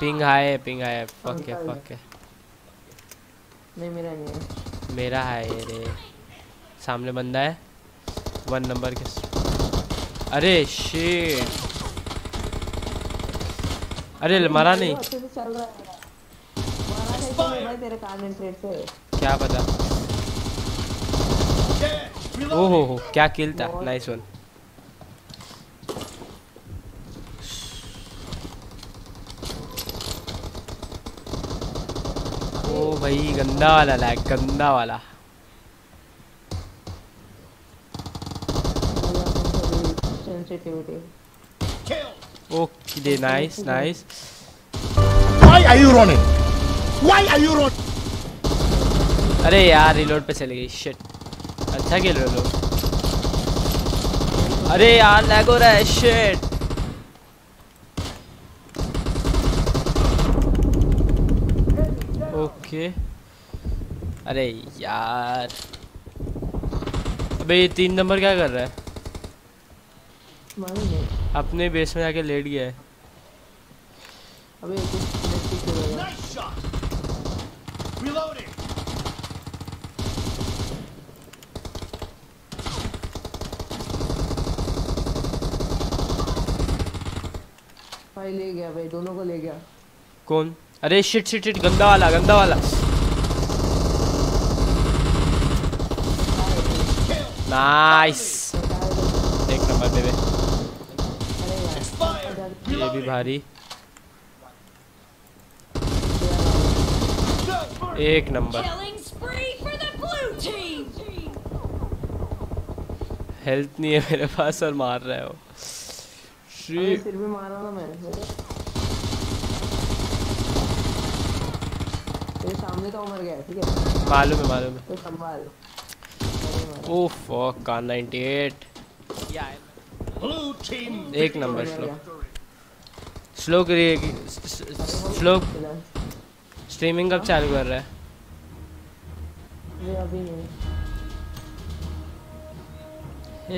Ping high है ping high है fuck है फक है नहीं मेरा नहीं है। मेरा है ये रे। सामने बंदा है। वन नंबर के अरे शिट अरे मरा नहीं। से चल रहा मारा नहीं तो मैं भाई तेरे कान में ट्रेड से। क्या पता? ओहो हो क्या किल था? नाइस वन ओ भाई गंदा वाला लैग गंदा वाला। Okay nice nice Why are you running? Why are you running? अरे यार रिलोड पे चली गई शिट अच्छा खेल रहे हो लोग। अरे यार लैग हो रहा है शिट ओके। अरे यार। अबे ये तीन नंबर क्या कर रहा है? अपने बेस में जाके लेट गया है। अबे. भाई ले गया भाई दोनों को ले गया। कौन? अरे शिट शिट शिट गंदा वाला गंदा वाला। नाइस एक नंबर दे दे ये भी भारी। एक नंबर! हेल्थ नहीं है मेरे पास और मार रहा है। वो अबे शी सिर भी मारा ना मैं तेरे सामने तो मर गया ठीक है? मालूम है मालूम है। तो संभाल ओ फक का 98 या Blue team. एक नंबर स्लो स्लो करिए स्लो स्ट्रीमिंग कब चालू कर रहा है? ये अभी नहीं।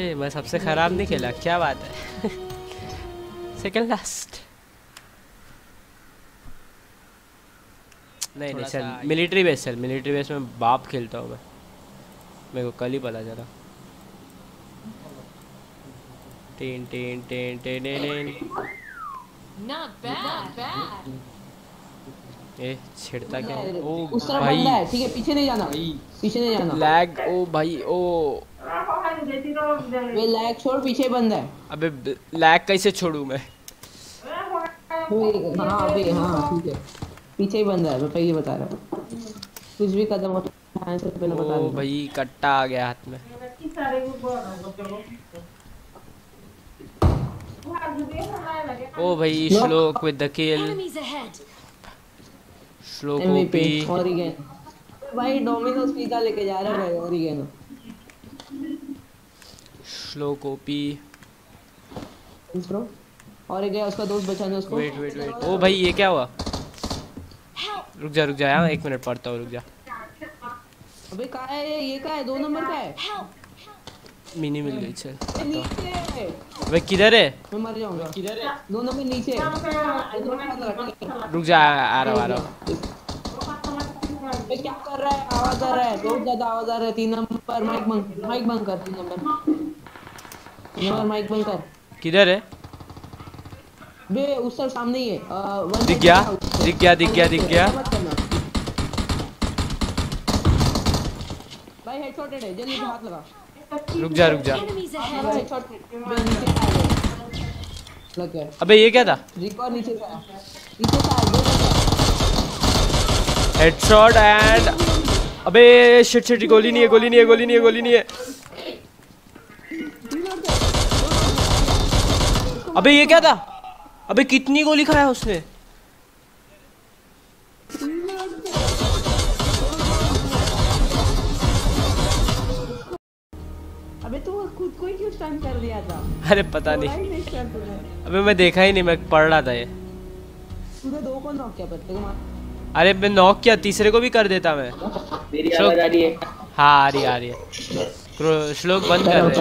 ए मैं सबसे खराब नहीं खेला क्या बात है? सेकंड लास्ट नहीं नहीं चल मिलिट्री बेस चल मिलिट्री बेस में बाप खेलता हूँ मैं। मेरे को कल ही पता चला। टीन टीन टीन टीन टीन. ए छिड़ता क्या ओ उस तरफ़ भाई। है ठीक है पीछे नहीं जाना पीछे नहीं जाना। लैग ओ भाई ओ। वे लैग छोड़ पीछे बंदा है। अबे लैग कैसे छोड़ू मैं? हाँ अबे हाँ ठीक है। पीछे ही बंदा है मैं पहले बता रहा हूँ। कुछ भी कदम उठाने से पहले बता रहा भाई कट्टा आ गया हाथ में। ओ भाई श्लोक विद द किल. श्लोक ओपी भाई डोमिनोज पिज्जा लेके जा रहा है ओरिगेनो श्लोक ओपी ब्रो और गया उसका दोस्त बचाने उसको। वेट वेट वेट ओ भाई ये क्या हुआ? रुक जा रुक जा यहाँ एक मिनट पढ़ता हूँ रुक जा। अबे कहाँ है? ये ये कहाँ है? दो नंबर का है? मिनी मिल गई चल। भाई किधर है? मैं मर जाऊँगा। किधर है? दो नंबर नीचे। रुक जा आ रहा आ रहा हूँ। अबे क्या कर रहा है? आवाज़ आ रहा है। बहुत ज़्यादा आवाज़ आ रहा है। तीन नंबर। माइक बंद माइक बंद कर तीन नंबर। तीन नंबर माइक बंद कर। किधर है? बे उस सामने ही है। दिख गया। दिखा, दिख गया दिख गया दिख गया। भाई हेडशॉटेड है जल्दी हाथ लगा। रुक जा रुक जा. हेडशॉट अबे ये क्या था? रिकॉर्ड नीचे नीचे। हेडशॉट एंड अबे शिट शिट गोली नहीं है गोली नहीं है गोली नहीं है गोली नहीं है। अबे ये क्या था? अबे कितनी गोली खाया उसने? खुद को स्टन कर दिया था। अरे पता थोड़ा नहीं। नहीं अबे मैं देखा ही नहीं मैं पढ़ रहा था ये। तूने दो को नॉक किया पर को मार। अरे मैं नॉक किया तीसरे को भी कर देता मैं। मेरी आवाज़ आ रही है। हाँ आ रही आ रही है। श्लोक बंद कर रहे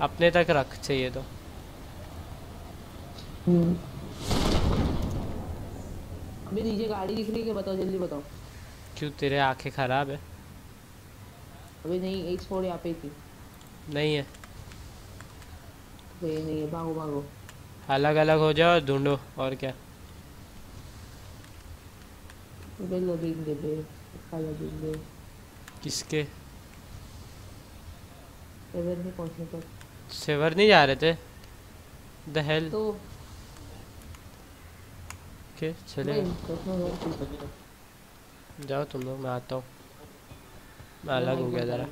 अपने तक रख चाहिए तो। अबे नीचे गाड़ी दिख रही है बताओ जल्दी बताओ। क्यों तेरे आँखें खराब है? अबे नहीं एक स्पॉट यहाँ पे थी। नहीं है। नहीं है भागो भागो। अलग अलग हो जाओ ढूंढो और क्या? लगेंगे किसके? सेवन में पहुँचने तक सेवर नहीं जा रहे थे? द हेल तो के? चले भाई, कसम है, तू बता। जाओ तुम लोग मैं आता हूँ। मैं अलग हो गया जरा?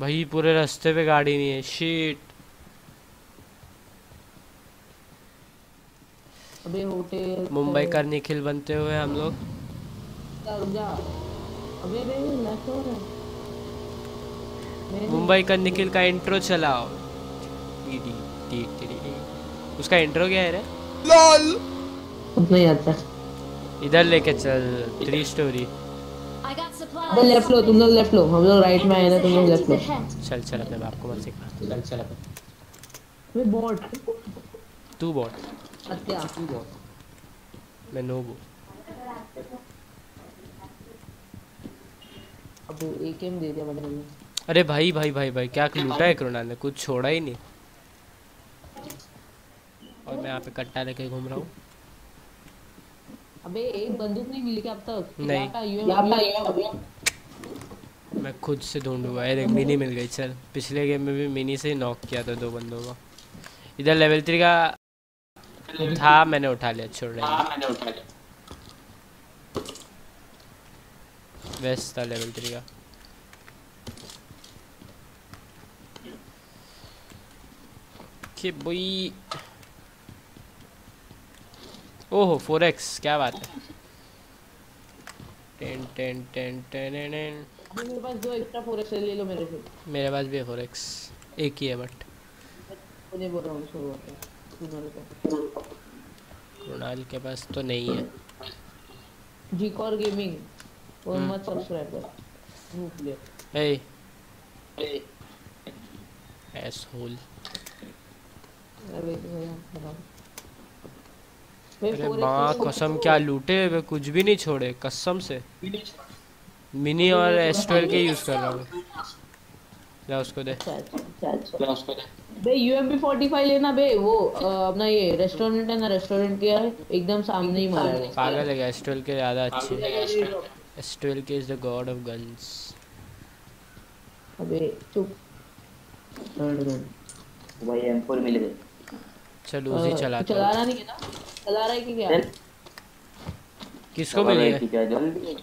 भाई पूरे रास्ते पे गाड़ी नहीं है। शीट अबे होटल मुंबई का निखिल बनते हुए हम लोग। नहीं- मुंबई का निखिल का इंट्रो चलाओ। उसका इंट्रो क्या है रे? उतना ही आता। है इधर लेके चल थ्री स्टोरी. अबे लेफ़्ट लो तुम लोग लेफ़्ट लो. हम लोग राइट में आए ना तुम लोग लेफ़्ट लो. चल चल अपने बाप को मत सिखा. चल चल अबे बॉट तू बॉट हत्या मैं नोब हूँ अब एकेएम दे दिया बदले में अरे भाई भाई भाई भाई क्या लूटा है कोरोना ने? कुछ छोड़ा ही नहीं. और मैं यहाँ पे कट्टा लेके घूम रहा हूँ. अबे एक बंदूक नहीं मिली क्या अब तक? नहीं। मैं खुद से ढूंढूँगा अरे मिनी मिल गई चल। पिछले गेम में भी मिनी से ही नॉक किया था दो बंदों को। इधर लेवल थ्री का था मैंने उठा लिया छोड़ रहा वेस्ट था लेवल थ्री का। कि बोई ओहो फोर एक्स क्या बात है? Ten ten ten ten ten अबे मेरे पास दो एक्स्ट्रा फोर एक्स ले लो मेरे से। मेरे पास भी है फोर एक्स एक ही है बट मुझे बोल रहा हूँ तू मेरे को कृणाल के पास तो नहीं है। जीकॉर गेमिंग और। मत सब्सक्राइब कर भूख ले। ए एसहोल अबे भैया बताओ। भाई अरे माँ कसम क्या लूटे वे कुछ भी नहीं छोड़े कसम से। मिनी और एस ट्वेल्व के यूज़ कर रहा हूँ। जा उसको दे। अच्छा अच्छा अच्छा बे यूएमपी 45 लेना बे वो अपना ये रेस्टोरेंट है ना रेस्टोरेंट के है एकदम सामने ही मारा है। पागल है एस ट्वेल्व के? ज़्यादा अच्छे। S twelve K is the god of guns अबे चुप। रन रन भाई M4 मिल। गए चल उसी चला रहा नहीं है ना? चला रहा है कि क्या? किसको मिली है? जल्दी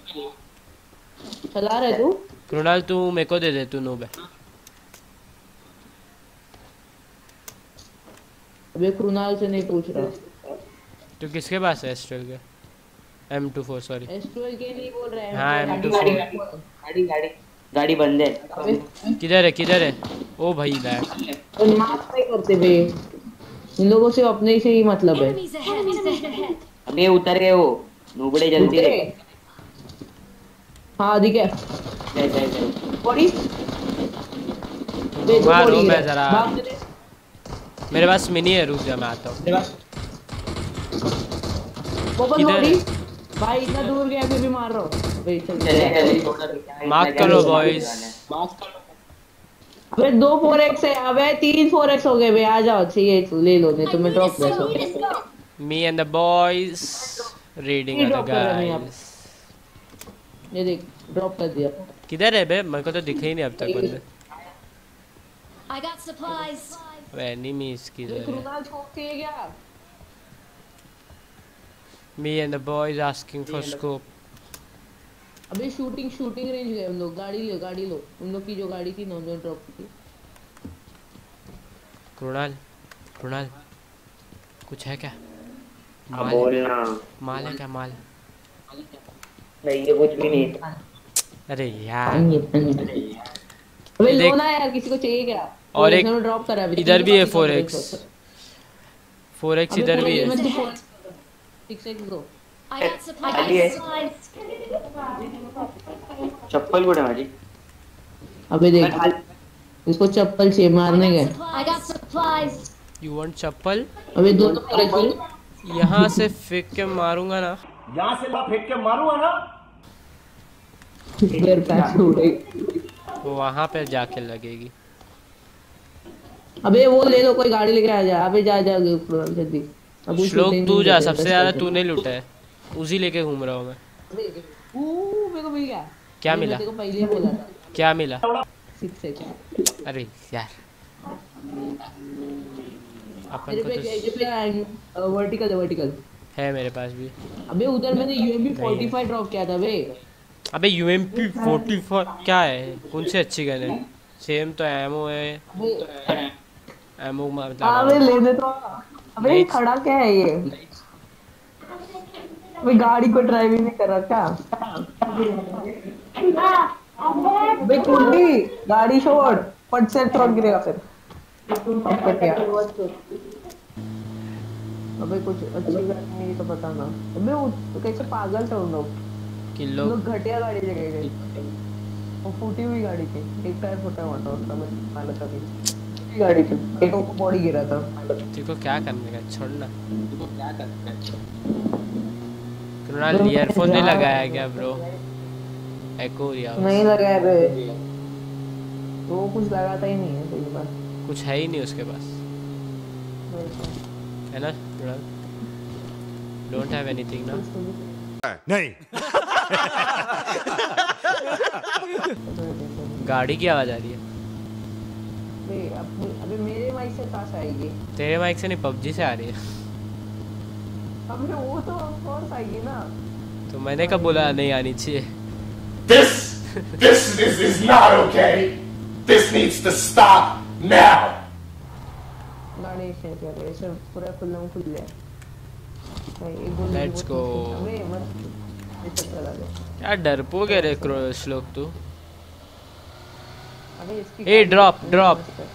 चला रहा है तू? कृणाल तू मेरे को दे दे तू नूब है। अबे कृणाल से नहीं पूछ रहा। तू किसके पास है S twelve K? M two four sorry एस12 K नहीं बोल रहा है। हाँ, मतलब M24 गाड़ी गाड़ी गाड़ी बंद है। किधर है किधर है? ओ भाई तो माफ़ नहीं करते बे इन लोगों से अपने से ही मतलब है. अबे उतर गए वो। नुबड़े जल्दी रे हाँ दिखे। जय जय जय बॉडी मारो मैं है। जरा। मेरे पास मिनी है रुक जा मैं आता हूँ। बॉडी भाई इतना दूर गया फिर भी मार रहा हूँ। भाई चल। चले जल्दी छोड़ दो, क्या मार्क करो बॉयज़ अबे दो फोर एक्स है अबे तीन फोर एक्स हो गए बे आ जाओ चाहिए तो ले लो नहीं तो मैं ड्रॉप कर smoke. सकता Me and the boys reading ये other drop कर रहे हैं यहाँ guys. ये देख ड्रॉप कर दिया किधर है बे मेरे को तो दिखे ही नहीं अब तक बंदे I got supplies. अब एनिमीज किधर है कृणाल स्कोप चाहिए क्या Me and the boys asking for scope. अबे शूटिंग शूटिंग रेंज गए हम लोग। गाड़ी लो गाड़ी लो। उन लोग की जो गाड़ी थी ना उन्होंने ड्रॉप की। थी कृणाल कृणाल कुछ है क्या? हाँ, माल बोलना माल है क्या माल? नहीं ये कुछ भी नहीं अरे यार। अबे देख- लो ना यार किसी को चाहिए क्या? और एक ड्रॉप करा अभी। इधर भी है तीन फोर बार एक्स तीन फोर एक्स इधर भी है। सिक्स एक्स दो। चप्पल कुठे माझी? अबे देख इसको चप्पल चाहिए मारने गए. यू वांट चप्पल? अबे दो एक्चुअली यहाँ से फेंक के मारूँगा ना। यहाँ से मैं फेंक के मारूँगा ना? फिर पैसे उड़ेगी वो वहाँ पे जाके लगेगी। अबे वो ले लो कोई गाड़ी लेके आ जा। अबे जा जा प्रोग्राम से दी अब कुछ श्लोक तू नहीं जा सबसे ज़्यादा। तूने लूटा है। उसी लेके घूम रहा हूँ मैं। मेरे को मिल गया। क्या मिला? पहले बोला था। क्या मिला? अरे यार। अपन को तो वर्टिकल वर्टिकल है? मेरे पास भी। अबे उधर मैंने यूएमपी 45 ड्रॉप किया था बे। अबे यूएमपी 44 क्या है? कौन सी अच्छी गन है। सेम तो एमओ है। अबे। एमओ अबे मतलब लेने तो अबे खड़ा क्या है ये? अबे गाड़ी को ड्राइविंग नहीं कर रहा क्या अबे कुंडी गाड़ी छोड़ पट से ट्रक गिरेगा फिर। पटिया अबे कुछ अच्छी गाड़ी नहीं तो बताना। अबे वो तो कैसे पागल थे उन लोग? किलो लोग घटिया गाड़ी लेके गए वो फूटी हुई गाड़ी थी। एक टायर फूटा हुआ था उसका मैं हालत अभी गाड़ी थी। एक को बॉडी गिरा था। तेरे को क्या करने का छोड़ना। कृणाल ईयरफोन नहीं लगाया क्या ब्रो एको रहा नहीं लगाया बे वो कुछ लगाता ही नहीं है सही बात। कुछ है ही नहीं उसके पास। है ना कृणाल डोंट हैव एनीथिंग ना? नहीं। तो गाड़ी की आवाज़ आ रही है। अब मेरे माइक से कहाँ से आएगी। तेरे माइक से नहीं पबजी से आ रही है। अबे वो तो कोर्स आएगी ना। तो मैंने कब बोला नहीं आनी चाहिए? This, this is, is not okay. This needs to stop now. गाड़ी से क्या रे सब पूरा खुला खुल गया भाई एक गोली Let's बहुत go. मुश्किल- अबे मत ऐसे चला ले क्या डरपोक है रे क्रो- श्लोक तू? ए। ड्रॉप है?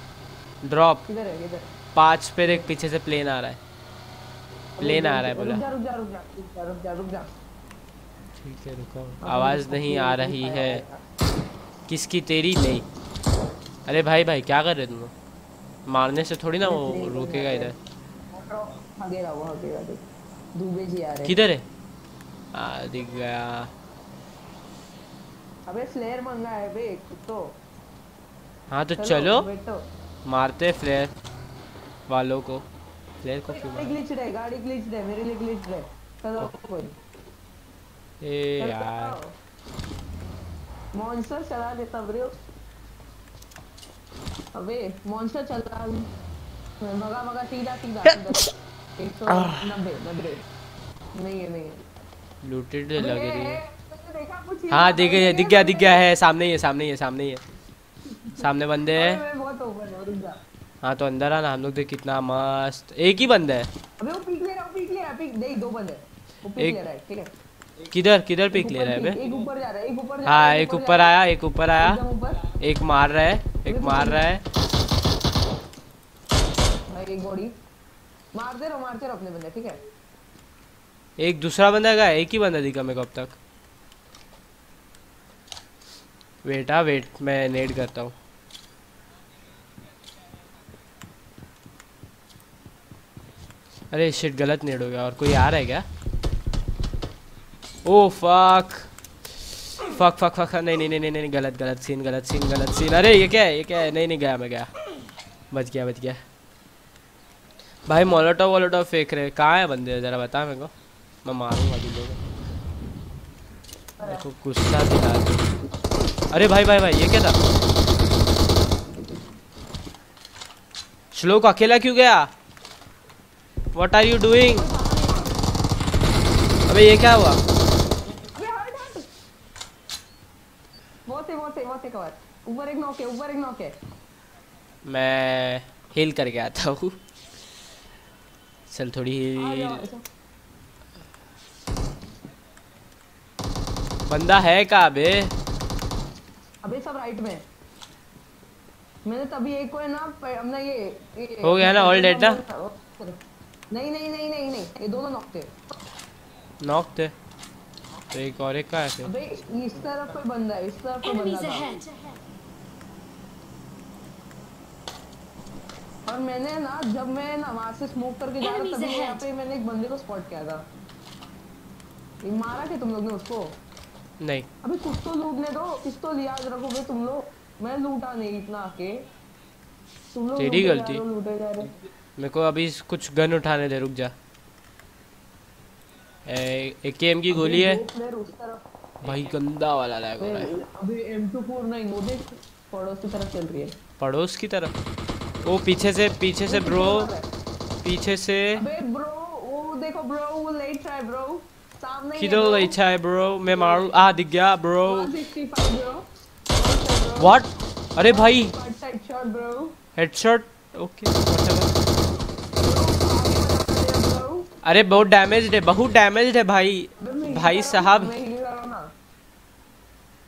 किधर पाँच पे देख पीछे से प्लेन आ रहा है। प्लेन आ रहा है बोला। रुक जा रुक जा रुक जा रुक जा रुक जा ठीक है रुको। आवाज़ नहीं आ रही है। किसकी? तेरी नहीं। अरे भाई भाई क्या कर रहे तुम लोग? मारने से थोड़ी ना वो रुकेगा इधर। हैं किधर है? आ दिख गया। अबे फ्लेयर मंगा है बे तो। हाँ तो चलो बैठो। मारते फ्लेयर वालों को। फ्लेयर को क्यों गाड़ी ग्लिच है। गाड़ी ग्लिच है मेरे लिए ग्लिच है चलो कोई। ए यार। मॉन्स्टर चला देता ब्रो अबे मॉन्स्टर चला भगा भगा सीधा सीधा सीधा एक सौ नब्बे नब्बे। नहीं है नहीं है। लूटेड लग रही है। देखा कुछ हाँ दिख गया दिख गया दिख गया है सामने ही है सामने ही है सामने ही है। सामने बंदे हैं। हूँ तो अंदर आना हम लोग देख कितना मस्त। एक ही बंदा है। अबे वो पीक ले रहा है पीक ले रहा है पीक नहीं दो बंदे। वो पीक एक- ले रहा है ठीक है। किधर किधर पिक ले रहा है बे? एक ऊपर जा रहा है एक ऊपर जा रहा है हाँ एक ऊपर आया एक ऊपर आया। एक मार रहा है एक मार रहा है। भाई एक बॉडी मारते रहो मारते रहो अपने बंदे ठीक है। एक दूसरा बंदा का एक ही बंदा दिखा मेरे को अब तक। वेट हाँ वेट मैं नेड करता हूँ। अरे शिट गलत नेड हो गया, और कोई आ रहा है क्या? Oh fuck fuck fuck fuck नहीं नहीं नहीं नहीं, गलत गलत सीन गलत सीन गलत सीन अरे ये क्या है, ये क्या है? नहीं नहीं, गया मैं, गया। बच गया बच गया। भाई मोलोटो वोलोटो फेंक रहे कहाँ है बंदे? ज़रा बता मेरे को। मैं मारूँगा तुम लोगों को। गुस्सा। अरे भाई भाई भाई, ये क्या था? श्लोक अकेला क्यों गया? वट आर यू डूइंग अबे ये क्या हुआ? अबे हट हट वो थे वो थे वो थे कवर ऊपर एक नॉक है ऊपर एक नॉक है। मैं हिल करके आता हूँ। चल थोड़ी हिल। बंदा है कहाँ बे? अबे सब राइट में। मैंने तभी एक को है ना अपना ये, ये हो गया ना, dead ना? नहीं नहीं नहीं नहीं नहीं ये दोनों नॉक थे नॉक थे तो एक और एक का है फिर। अबे इस तरफ़ कोई बंदा है इस तरफ़ कोई बंदा था। और मैंने ना जब मैं ना वहाँ से स्मोक करके जा रहा तभी यहाँ पे मैंने एक बंदे को स्पॉट किया था। ये मारा क्या तुम लोग ने उसको? नहीं। अबे कुछ तो लूटने दो पिस्तौल याद रखो बे तुम लोग। मैं लूटा नहीं इतना आके। तुम लोग तेरी गलती। लूटे जा रहे हो। मेरे को अभी कुछ गन उठाने दे रुक जा। ए, एक केम की गोली है। भाई गंदा वाला लैग हो रहा है। अभी M249 वो देख पड़ोस की तरफ़ चल रही है। पड़ोस की तरफ़? वो पीछे से पीछे से ब्रो। पीछे से। अबे ब्रो वो देखो ब्रो वो लेट रहा है ब्रो। सामने किधर bro। अच्छा है ब्रो? मैं मारू। आ दिख गया ब्रो। व्हाट अरे भाई। हेडशॉट ओके ब्रो अरे बहुत डैमेज है बहुत डैमेज है भाई। भाई साहब।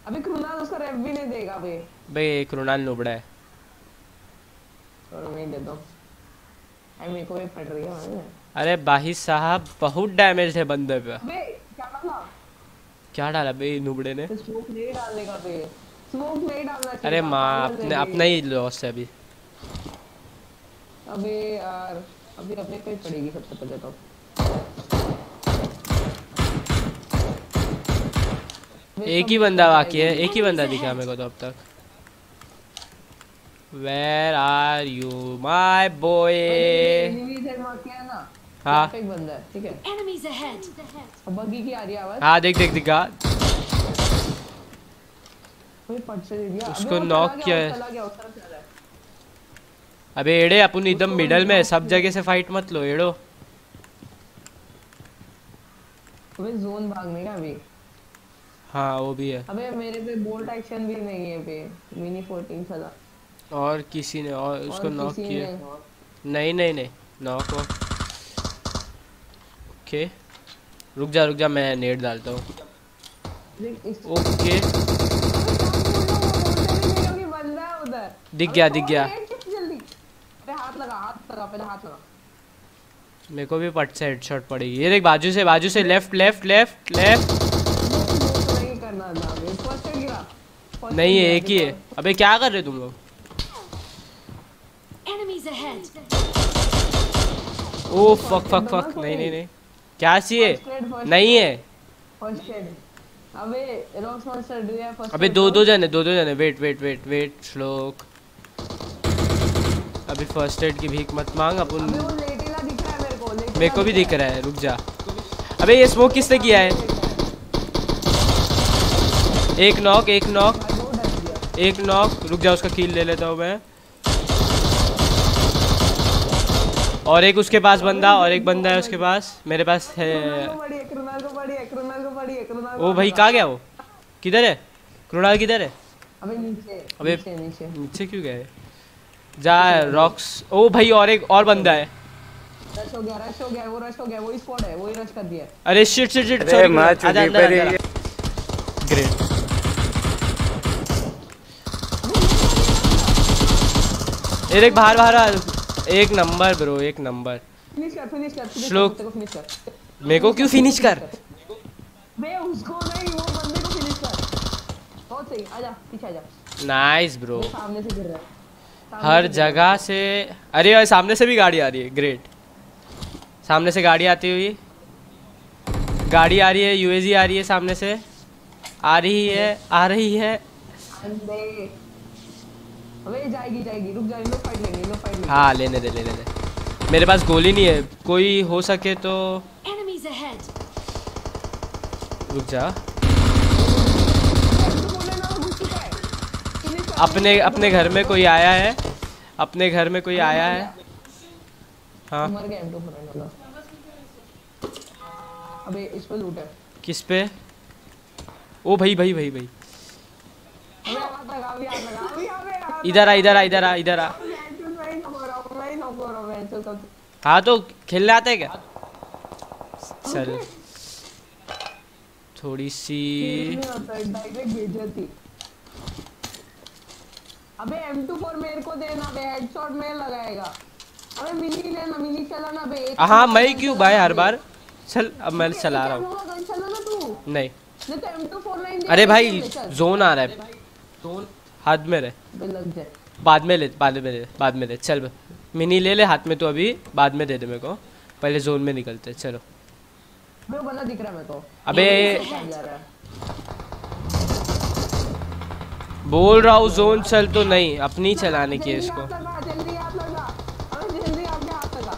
अबे कृणाल उसका रेफ भी नहीं देगा बे भाई कृणाल नोबड़ा है। और मैं दे दो। आई मेरे को भी फट रही है मैंने अरे भाई साहब बहुत डैमेज है बंदे पे। अबे क्या डाला? क्या डाला बे नुबड़े ने? स्मोक नहीं डालने का बे स्मोक नहीं डालना अरे माँ अपने अपना ही लॉस है अभी। अबे यार अभी अपने पे पड़ेगी सबसे पहले तो। एक ही बंदा बाकी है एक ही बंदा दिखा मेरे को तो अब तक। Where are you my boy enemies है। हाँ एक बंदा है ठीक है Enemies ahead. बग्गी की आ रही आवाज़? हाँ देख देख दिखा। उसको चला किया है। है अबे एड़े अपन एकदम मिडल में सब जगह से फाइट मत लो एड़ो। अबे जोन भागने का अभी। हाँ वो भी है। अबे मेरे पे बोल्ट एक्शन भी नहीं है पे मिनी 14 चला और किसी ने और उसको नॉक किया। नहीं नहीं नहीं नॉक हो ओके रुक जा रुक जा मैं नेट डालता हूँ। ओके दिख गया दिख गया। हाथ लगा हाथ लगा पहले हाथ लगा। मेरे को भी पट से हेडशॉट पड़ेगी ये देख बाजू से बाजू से लेफ़्ट लेफ़्ट लेफ़्ट लेफ़्ट नहीं है एक ही है। अबे क्या कर रहे तुम लोग? ओ फक फक फक नहीं नहीं नहीं। क्या सी first नहीं है। अबे रॉक्स मॉन्स्टर दिया फ़र्स्ट अबे दो दो जने दो दो जने। वेट वेट वेट वेट श्लोक। अभी फ़र्स्ट एड की भीख मत मांग अबे अपन वो लेटेला दिख रहा है मेरे को भी दिख रहा है रुक जा। अबे ये स्मोक किसने किया है? एक नॉक एक नॉक गया एक नॉक रुक जा उसका कील ले लेता हूँ मैं। और एक उसके पास बंदा और एक बंदा है उसके पास। मेरे पास है। ओ भाई कहाँ गया वो? किधर है? कृणाल किधर है? अबे नीचे अबे- नीचे नीचे। नीचे क्यों गए जा रॉक्स ओ भाई और एक और बंदा है। रश हो गया रश हो गया वो रश हो गया वही स्पॉट है वही रश कर दिया अरे शिट शिट शिट अरे माँ चुदी पर ग्रेट ये देख बाहर बाहर आ। एक नंबर ब्रो एक नंबर फिनिश कर फिनिश कर श्लोक। फिनिश कर। मेरे को क्यों फिनिश कर? बे उसको नहीं वो बंदे को फिनिश कर। बहुत सही आजा पीछे आजा। नाइस ब्रो सामने से गिर रहा है। हर। जगह से अरे यार सामने से भी गाड़ी आ रही है ग्रेट सामने से गाड़ी आती हुई। गाड़ी आ रही है यूएजी आ रही है सामने से। आ रही है आ रही है। जाएगी जाएगी। रुक जा इन फाइट लेंगे इन फाइट लेंगे। हाँ लेने दे लेने दे। मेरे पास गोली नहीं है। कोई हो सके तो रुक जा। अपने अपने घर में कोई आया है? अपने घर में कोई आया है? हाँ। मर गया M2 फ्रेंड वाला अबे इस पे लूट है। किस पे? ओ भाई भाई भाई भाई। इधर आ इधर आ इधर आ इधर आ। मैं ही नॉक हो हूँ ही हो हूँ हाँ तो खेलने आते हैं क्या? चल। थोड़ी सी है अबे M24 मेरे को देना बे हेडशॉट में लगाएगा। हाँ मैं क्यों भाई हर बार? चल अब मैं चला रहा हूँ नहीं। तो M249 दे अरे भाई। जोन आ रहा है। हाथ में रहे। बाद में ले बाद में ले बाद में ले। चल मिनी ले ले हाथ में तो अभी बाद में दे दे मेरे को। पहले जोन में निकलते हैं, चलो। बंदा दिख रहा है मेरे को। अबे। बोल रहा हूँ जोन चल तो नहीं अपनी चलाने की है इसको हाथ लगा जल्दी हाथ लगा अबे जल्दी आपके हाथ लगा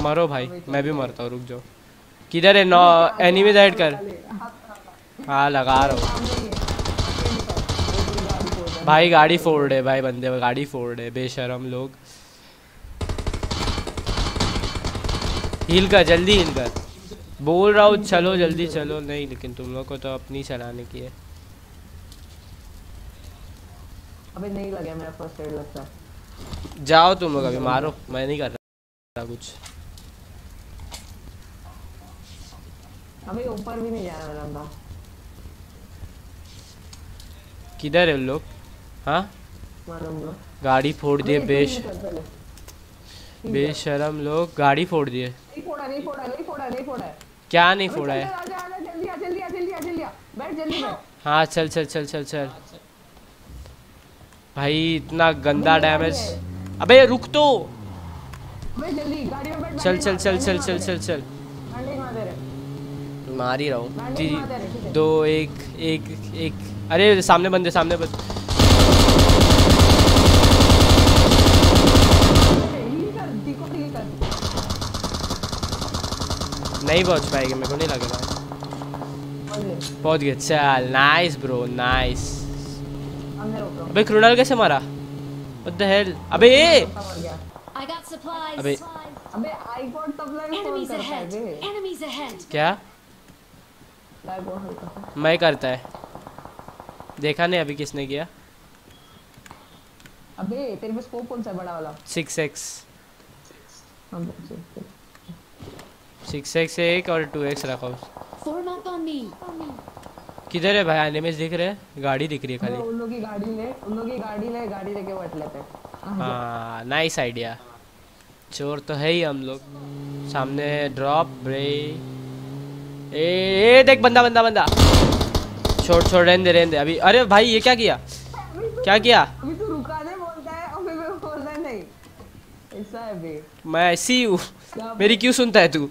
मरो भाई मैं भी मरता हूँ रुक जाओ। किधर है? नौ एनिमी साइड कर। हाँ लगा रहा हूँ। भाई गाड़ी फोड़ है भाई बंदे गाड़ी फोड़ है बेशरम लोग। हील कर जल्दी हील कर। बोल रहा हूँ चलो जल्दी चलो। नहीं लेकिन तुम लोग को तो अपनी चलाने की है। अबे नहीं लगा मेरा फ़र्स्ट एड लगता। जाओ तुम लोग अभी मारो। मैं नहीं कर रहा कुछ। अबे ऊपर भी नहीं जा रहा बंदा किधर है लोग? हाँ? गाड़ी फोड़ दिए बेश बेशरम लोग गाड़ी फोड़ दिए। क्या नहीं फोड़ा है? हाँ चल चल चल चल चल। भाई इतना गंदा डैमेज अबे रुक तो। चल चल चल चल चल चल चल। मार ही रहा हूँ। जी जी। दो एक एक एक। अरे सामने बंदे सामने बंदे। नहीं पहुँच पाएगी मेरे को नहीं लग लगेगा पहुँच गए। चल नाइस ब्रो नाइस अबे क्रूनल कैसे मारा? What the hell? अबे ये अबे अबे आईपॉड तब लगे क्या? मैं करता है। देखा नहीं अभी किसने किया? अबे तेरे पे स्कोप कौन सा बड़ा वाला? सिक्स एक्स हाँ बस, चल, चल। सिक्स एक्स एक और टू एक्स रखा। उस किधर है भाई? एनिमीज दिख रहे हैं? गाड़ी दिख रही है खाली। उन लोग की गाड़ी ले उन लोग की गाड़ी ले गाड़ी लेके बैठ लेते हैं। हाँ, हाँ। नाइस आइडिया चोर तो है ही हम लोग। सामने ड्रॉप ब्रे ए, ए देख बंदा बंदा बंदा। छोड़ छोड़ रहने दे रहने दे। अभी अरे भाई ये क्या किया? क्या किया? अभी तू रुका दे बोलता है और फिर मैं ऐसा है बे। मैं ऐसी हूँ मेरी क्यों सुनता है तू?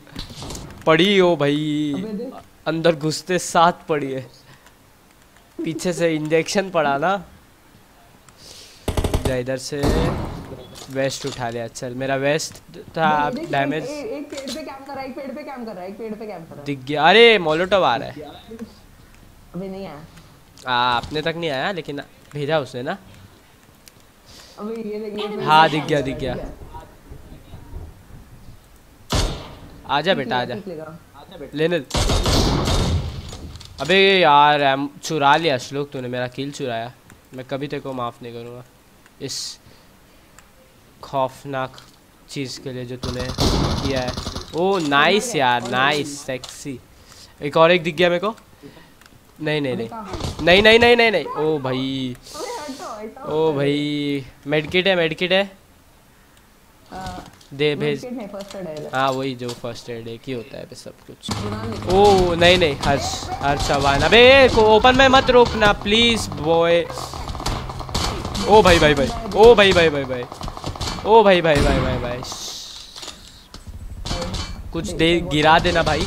पड़ी हो भाई। अंदर घुसते साथ पड़ी है। पीछे से इंजेक्शन पड़ा ना। जा इधर से। वेस्ट उठा लिया चल। मेरा वेस्ट था डैमेज कर रहा है एक पेड़ पे कैंप कर रहा है एक पेड़ पे कैंप कर रहा है। दिख गया। अरे मोलोटोव आ रहा है। अबे नहीं आया। आ, अपने तक नहीं आया लेकिन भेजा उसने ना। ये देख ये हाँ दिख गया दिख गया। आजा बेटा आजा। लेने अबे यार चुरा लिया श्लोक तूने मेरा किल चुराया। मैं कभी तेरे को माफ़ नहीं करूँगा। इस खौफनाक चीज़ के लिए जो तूने किया है। ओ नाइस यार नाइस सेक्सी एक और एक दिख गया मेरे को। नहीं नहीं नहीं। नहीं नहीं नहीं नहीं नहीं। ओ भाई। ओ भाई। मेडकिट है मेडकिट है। दे भेज। है वही जो फ़र्स्ट एड एक ही होता है सब कुछ। ओ नहीं नहीं हर्ष हर्ष चौहान। अबे ओपन में मत रोकना प्लीज़ बॉय ओ भाई भाई भाई। ओ भाई भाई भाई भाई। ओ भाई भाई भाई भाई भाई। कुछ दे गिरा देना भाई।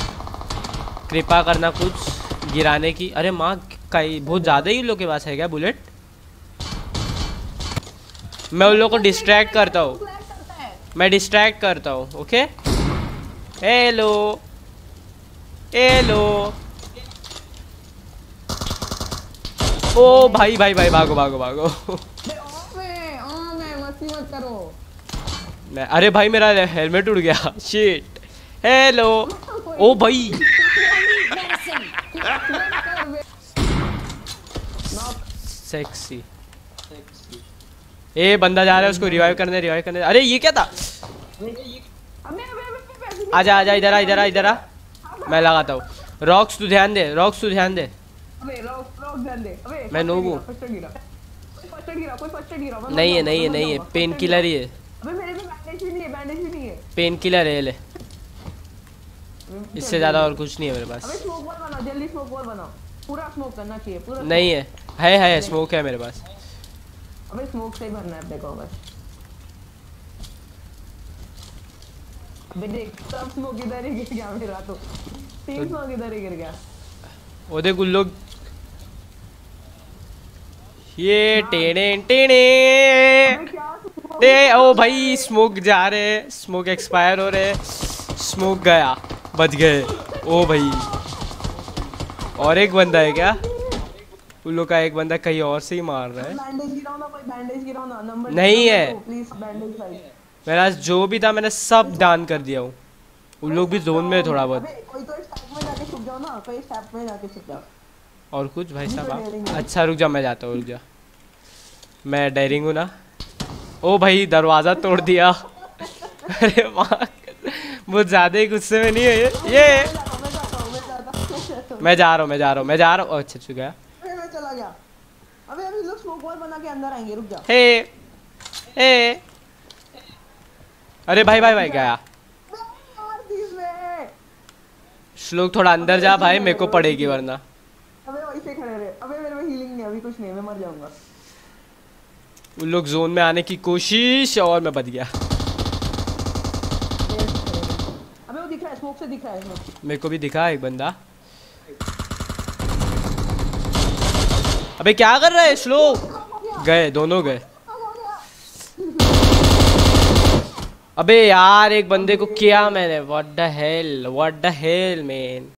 कृपा करना कुछ गिराने की। अरे माँ कई बहुत ज़्यादा ही उन लोग के पास है क्या बुलेट? मैं उन लोग को डिस्ट्रैक्ट करता हूँ। मैं डिस्ट्रैक्ट करता हूँ ओके हेलो हेलो ओ भाई भाई भाई भागो भागो भागो। मस्ती मत करो। मैं अरे भाई मेरा हेलमेट उड़ गया। शिट हेलो ओ भाई। सेक्सी ए बंदा जा रहा है उसको रिवाइव करने रिवाइव करने। अरे ये क्या था? आजा आजा इधर आ इधर आ इधर आ। मैं लगाता हूँ। रॉक्स तू ध्यान दे रॉक्स तू ध्यान दे। मैं हूँ। एड गिरा कोई फ़र्स्ट एड गिरा नहीं है नहीं है नहीं है। पेन किलर ही है। अबे मेरे पे बैंडेज भी नहीं है बैंडेज भी नहीं है। पेन किलर है ले। अबे, इससे ज़्यादा और। कुछ नहीं है मेरे अबे पास स्मोक बॉल बनाओ जल्दी स्मोक बॉल बनाओ। पूरा स्मोक करना चाहिए पूरा नहीं है। है है स्मोक है मेरे पास। अबे स्मोक से ही भरना है को बस। अबे देख सब स्मोक इधर ही गिर गया मेरा तो। तीन स्मोक इधर ही गिर गया। वो देख उन लोग ये टेने टेने। ए ओ भाई स्मोक जा रहे स्मोक एक्सपायर हो रहे स्मोक गया बच गए। ओ भाई। और एक बंदा है क्या? उन लोग का एक बंदा कहीं और से ही मार रहा है। नहीं है। भाई मेरा जो भी था मैंने सब दान कर दिया हूँ। उन लोग भी जोन में थोड़ा बहुत। तो और कुछ भाई साहब। अच्छा रुक जा मैं जाता हूँ रुक जा मैं डेयरिंग हूँ ना। ओ भाई दरवाज़ा तोड़ दिया। अरे वाह बहुत ज़्यादा ही गुस्से में नहीं है ये। ये मैं जा रहा हूँ मैं जा रहा हूँ मैं जा रहा हूँ। अच्छा चुका गया। अबे मैं चला गया। अबे अभी लोग स्मोक बना के अंदर आएँगे रुक जा हे हे। अरे भाई भाई भाई गया। श्लोक थोड़ा अंदर जा भाई मेरे को पड़ेगी वरना। अबे वैसे खड़े रहे। अबे मेरे में हीलिंग नहीं अभी कुछ नहीं मैं मर जाऊँगा। उन लोग जोन में आने की कोशिश और मैं बच गया। अबे वो दिख रहा है स्मोक से दिख रहा है मेरे को भी दिखा एक बंदा। अबे क्या कर रहा है स्लो गए दोनों गए। अबे यार एक बंदे को किया मैंने। What the hell what the hell man